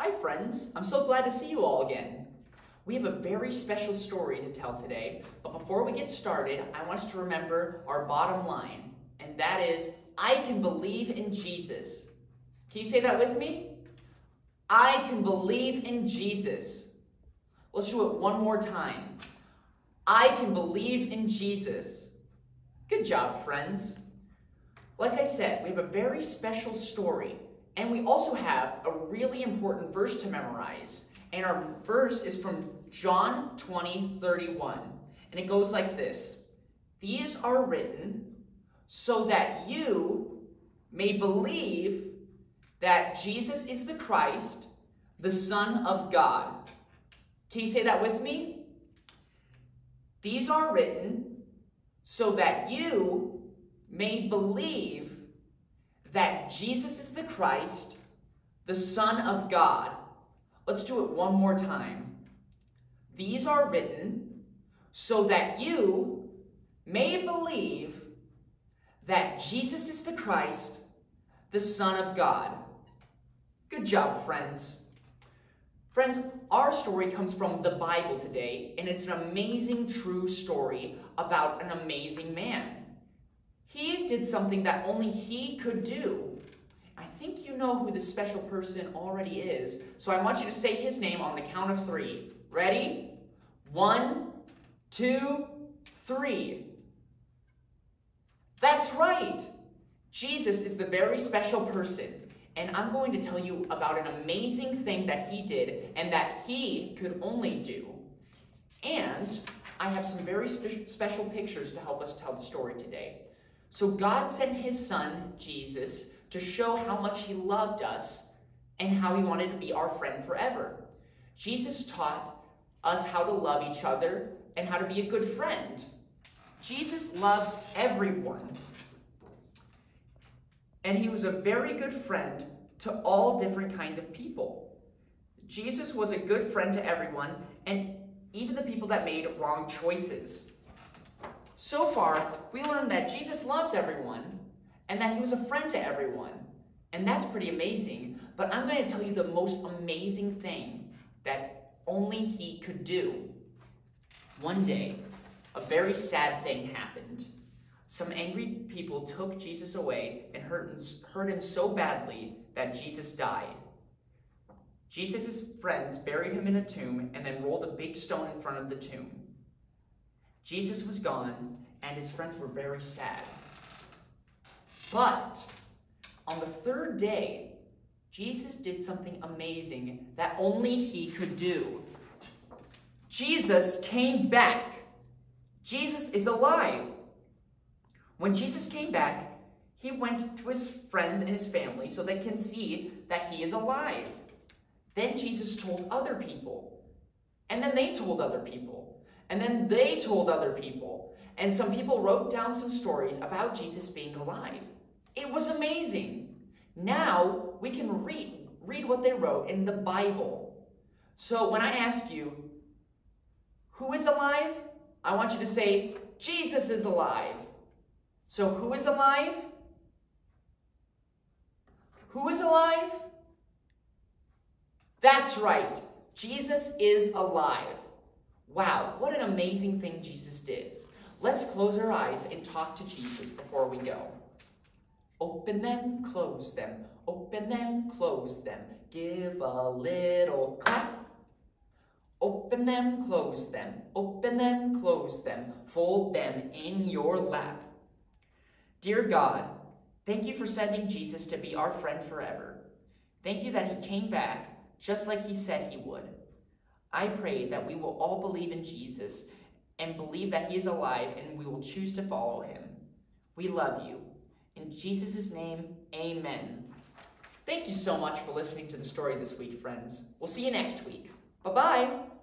Hi, friends. I'm so glad to see you all again. We have a very special story to tell today, but before we get started, I want us to remember our bottom line, and that is I can believe in Jesus. Can you say that with me? I can believe in Jesus. Let's do it one more time. I can believe in Jesus. Good job, friends. Like I said, we have a very special story, and we also have a really important verse to memorize. And our verse is from John 20, 31. And it goes like this These are written so that you may believe that Jesus is the Christ, the Son of God. Can you say that with me? These are written so that you may believe that Jesus is the Christ, the Son of God. Let's do it one more time. These are written so that you may believe that Jesus is the Christ, the Son of God. Good job, friends. Friends, our story comes from the Bible today, and it's an amazing true story about an amazing man. He did something that only he could do. I think you know who the special person already is, so I want you to say his name on the count of three. Ready? One, two, three. That's right. Jesus is the very special person. And I'm going to tell you about an amazing thing that he did and that he could only do. And I have some very spe special pictures to help us tell the story today. So God sent his son, Jesus, to show how much he loved us and how he wanted to be our friend forever. Jesus taught us how to love each other and how to be a good friend. Jesus loves everyone. And he was a very good friend to all different kind of people. Jesus was a good friend to everyone, and even the people that made wrong choices. So far, we learned that Jesus loves everyone, and that he was a friend to everyone. And that's pretty amazing. But I'm going to tell you the most amazing thing that only he could do. One day, a very sad thing happened. Some angry people took Jesus away and hurt, hurt him so badly that Jesus died. Jesus' friends buried him in a tomb and then rolled a big stone in front of the tomb. Jesus was gone, and his friends were very sad. But on the third day, Jesus did something amazing that only he could do. Jesus came back. Jesus is alive. When Jesus came back, he went to his friends and his family so they can see that he is alive. Then Jesus told other people. And then they told other people. And then they told other people. And some people wrote down some stories about Jesus being alive. It was amazing. Now we can read, read what they wrote in the Bible. So when I ask you, who is alive? I want you to say, Jesus is alive. So who is alive? Who is alive? That's right. Jesus is alive. Wow, what an amazing thing Jesus did. Let's close our eyes and talk to Jesus before we go. Open them, close them. Open them, close them. Give a little clap. Open them, close them. Open them, close them. Fold them in your lap. Dear God, thank you for sending Jesus to be our friend forever. Thank you that he came back just like he said he would. I pray that we will all believe in Jesus and believe that he is alive and we will choose to follow him. We love you. In Jesus' name, amen. Thank you so much for listening to the story this week, friends. We'll see you next week. Bye-bye.